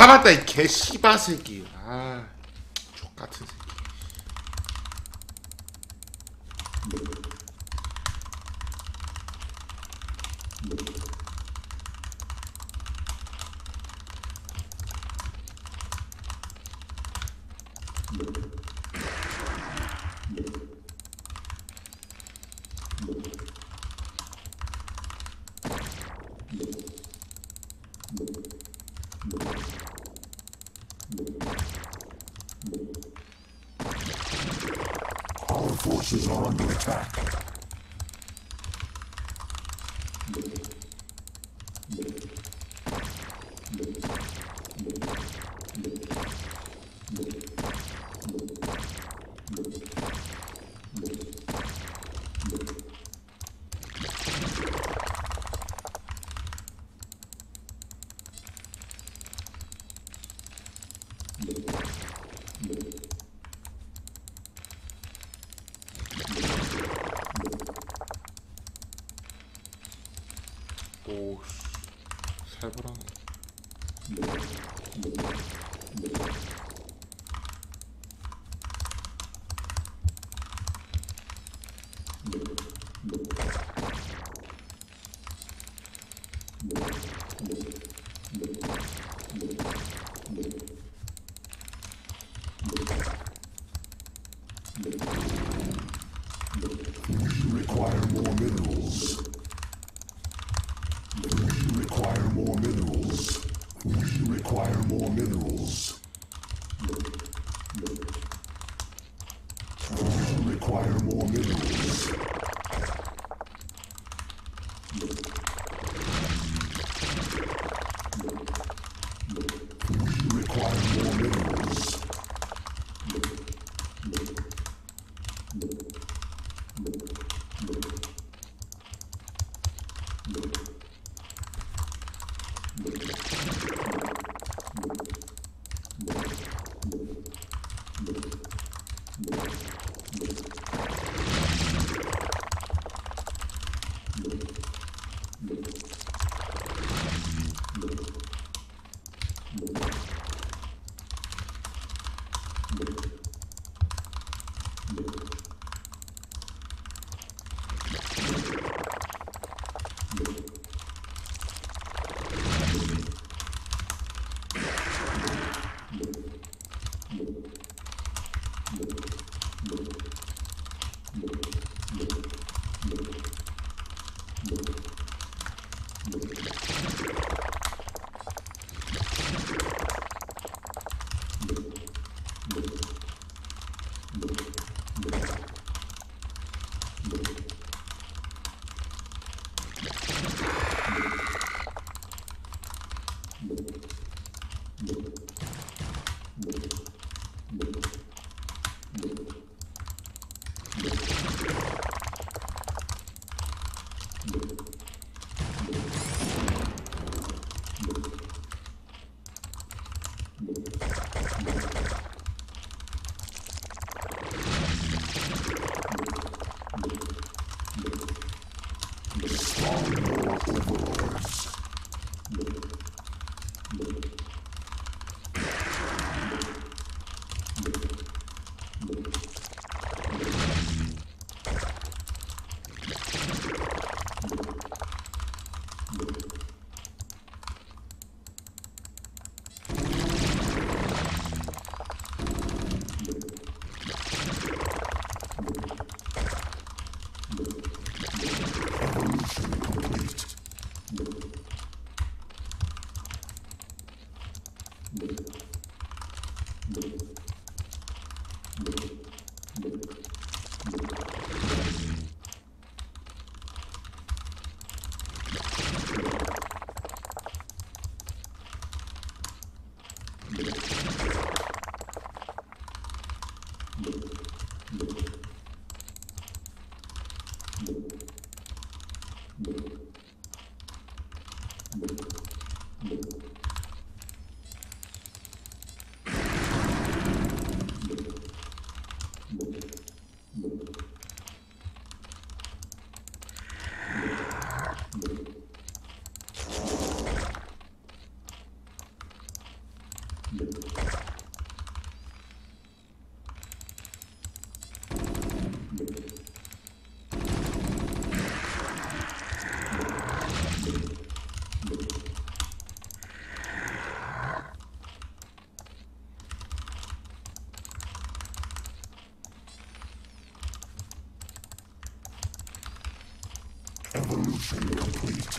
잡았다 이 개씨바 새끼. 아 족같은 새끼. Evolution complete.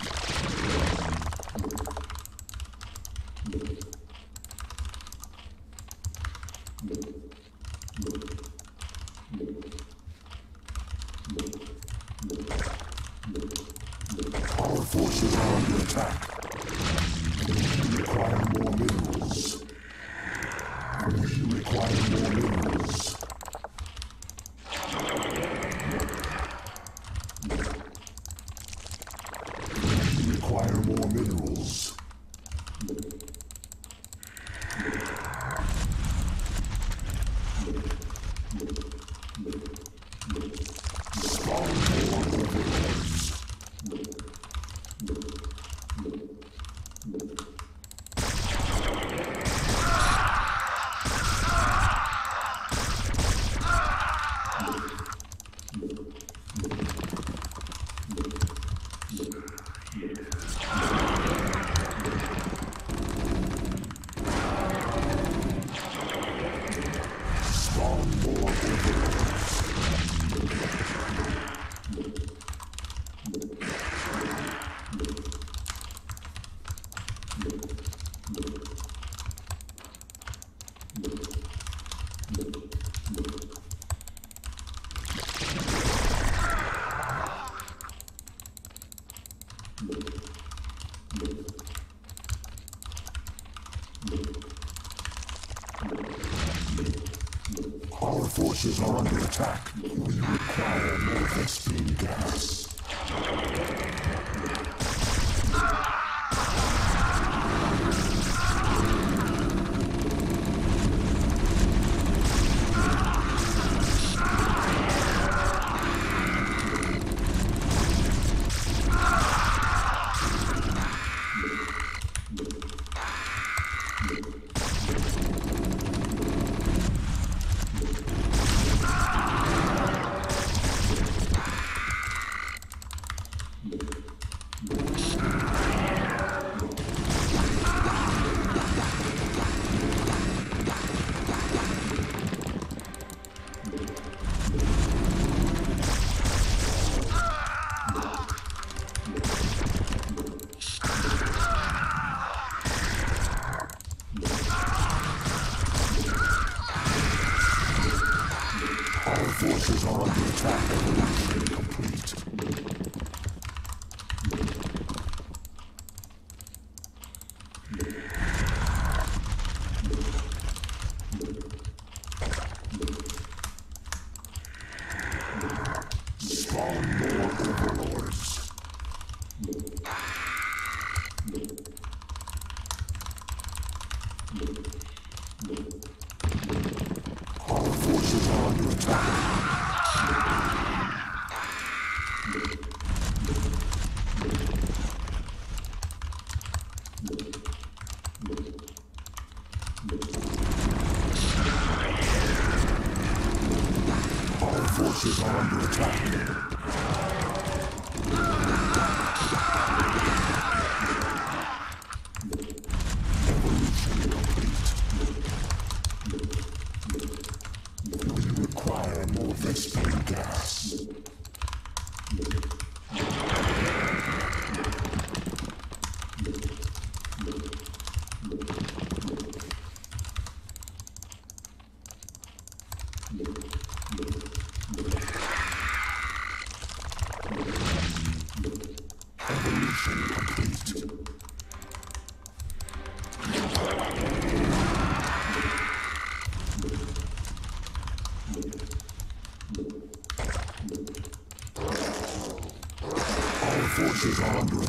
forces are under attack. We require more speed gas.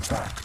back.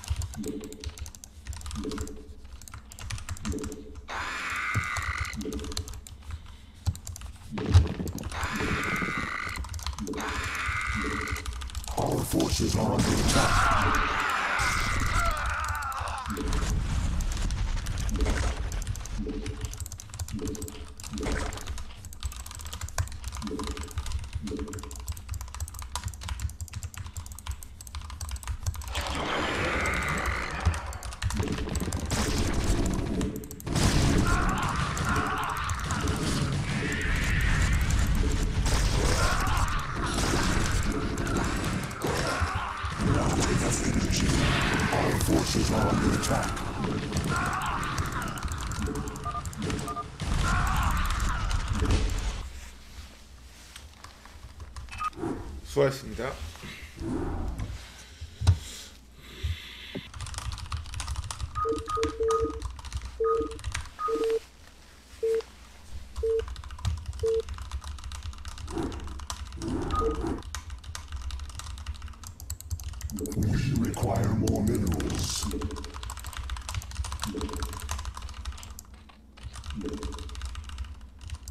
acquire more minerals.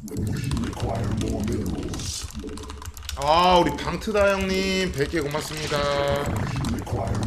We require more minerals. 아 우리 방트다 형님 100개 고맙습니다. We require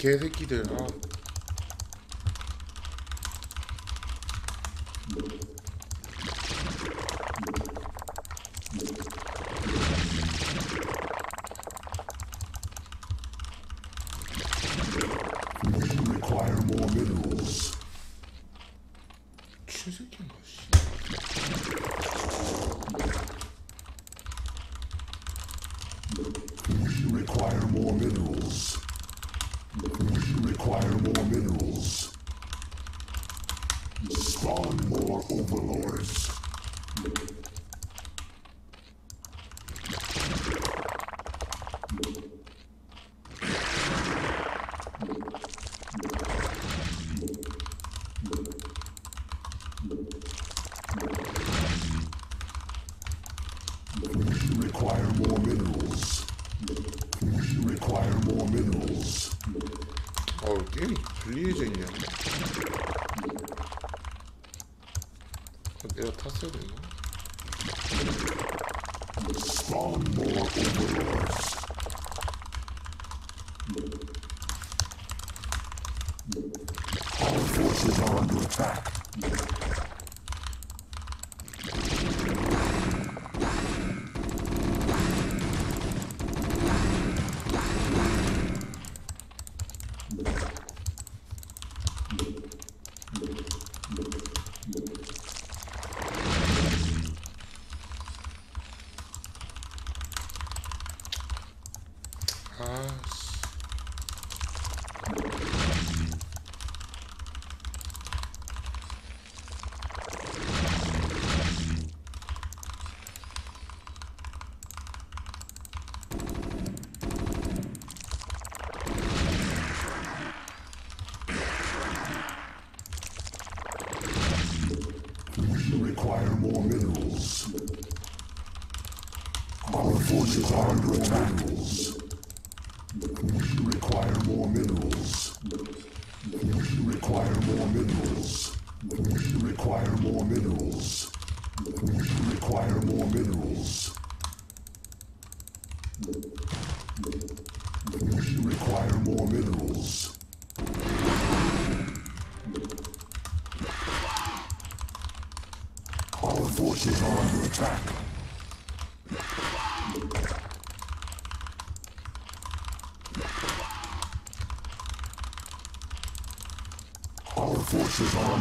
개새끼들 아. 분리해져있냐 내가 탔어야 되나?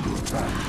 lutar.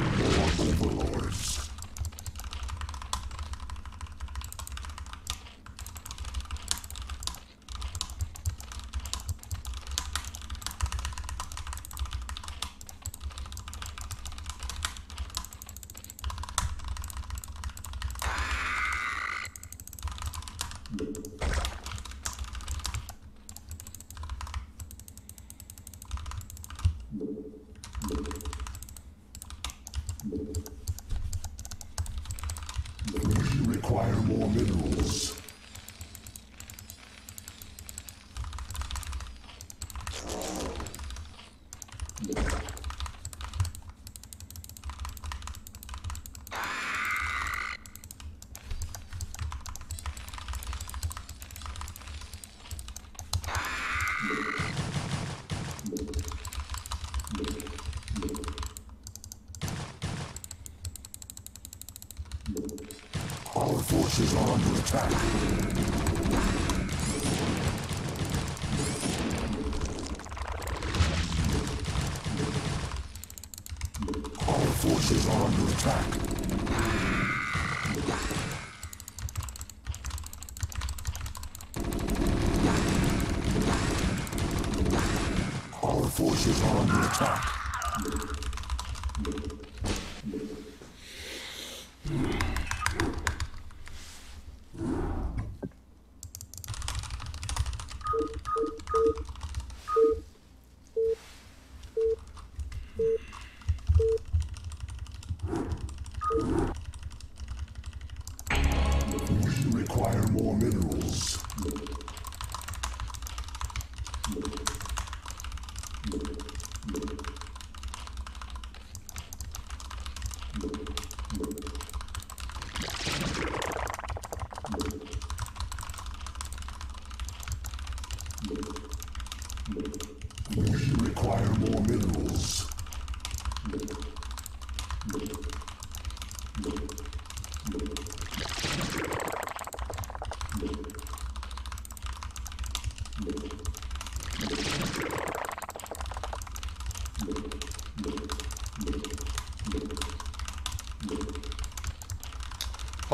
我不会 forces are under attack. forces are under attack. Our forces are under attack.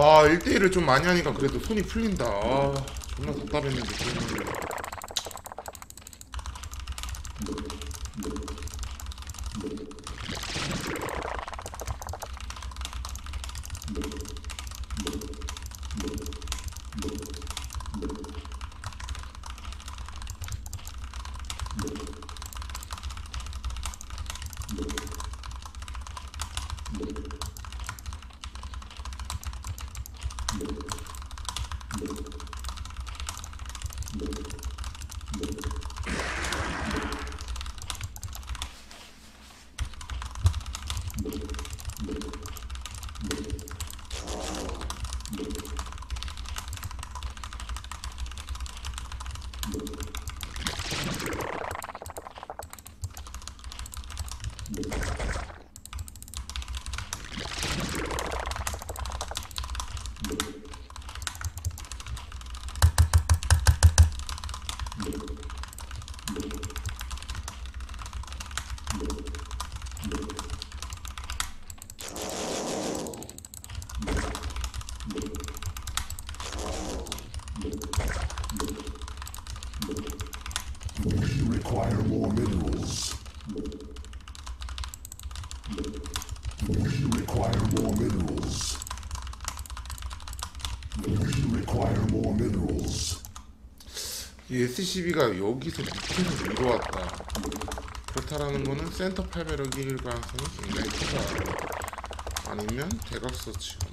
아 1대1을 좀 많이 하니까 그래도 손이 풀린다. 아 존나 답답했는데 그러면 We require more minerals. We require more minerals. 이 SCB가 여기서 밑에서 위로 왔다. 그렇다라는 거는 센터 팔베럭일 가능성이 굉장히 크다 아니면 대각서 치거나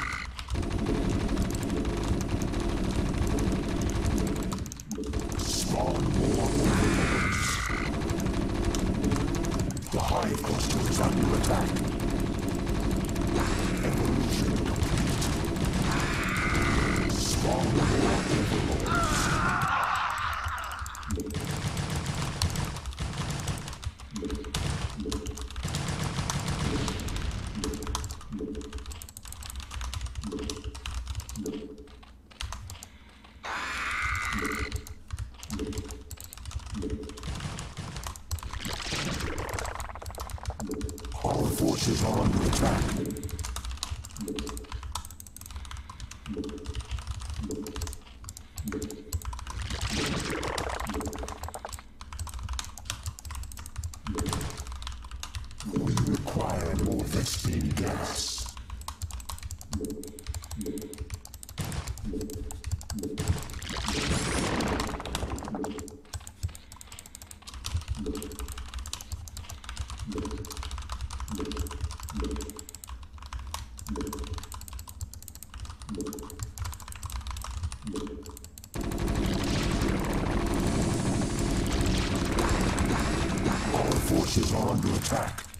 back.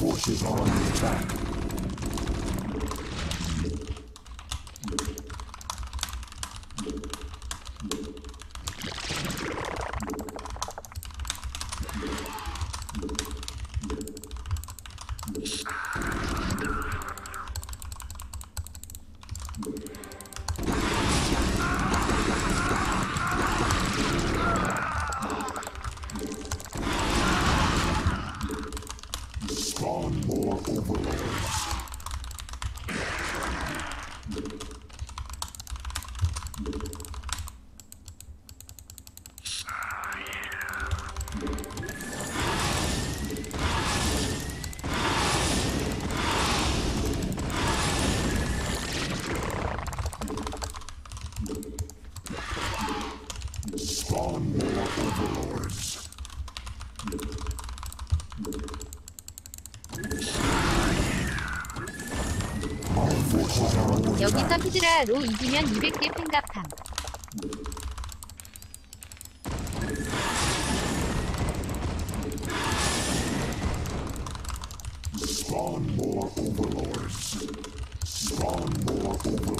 Forces are under attack. 로 이기면 200개 팽갑함. Spawn more overlords. Spawn more overlords.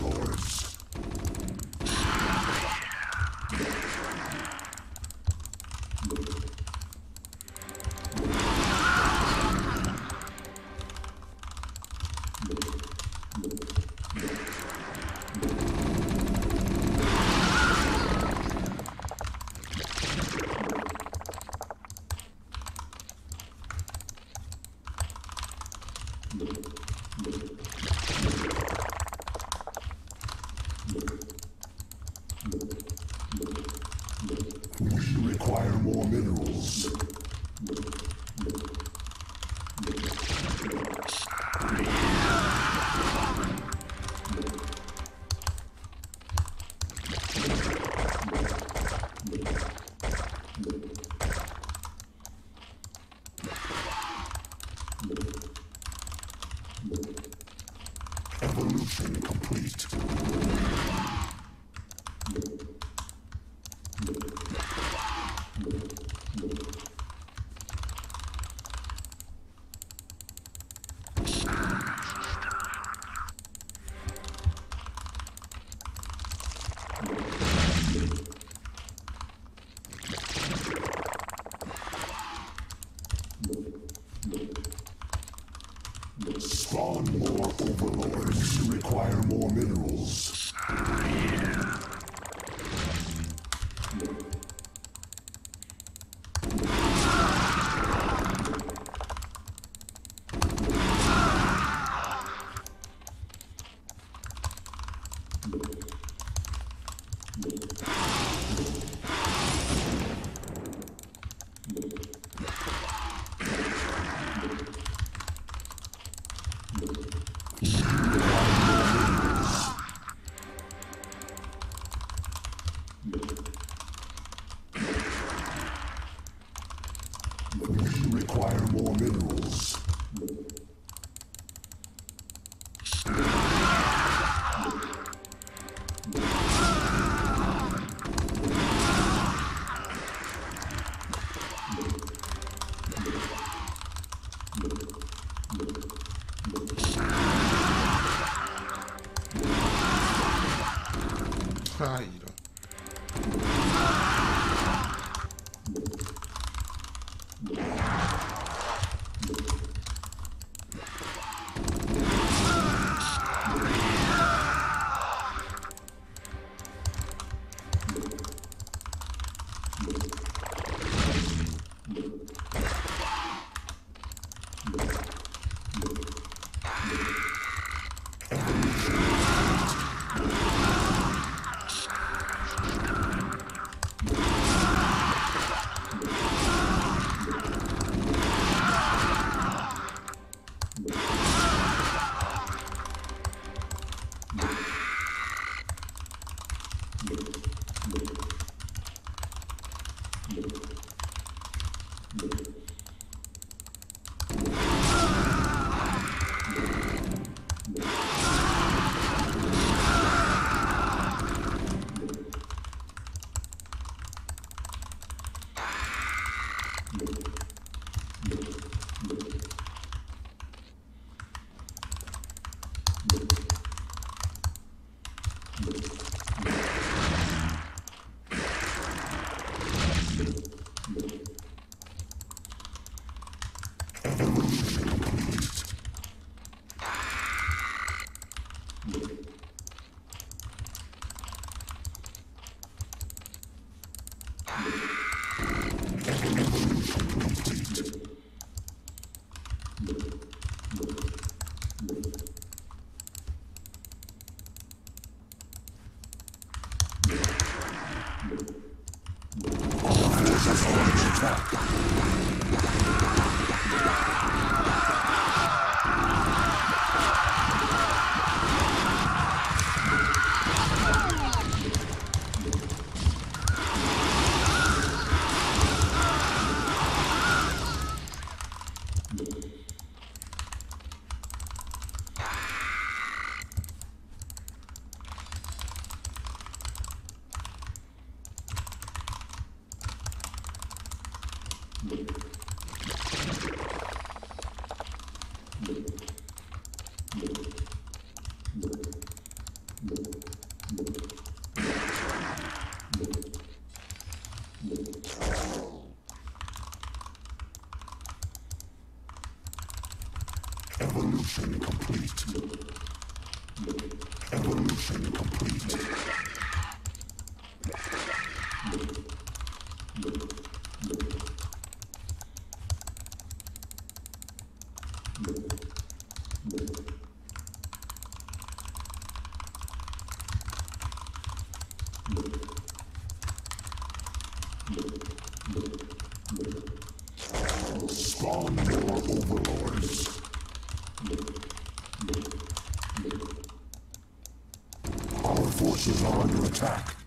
Forces are under attack.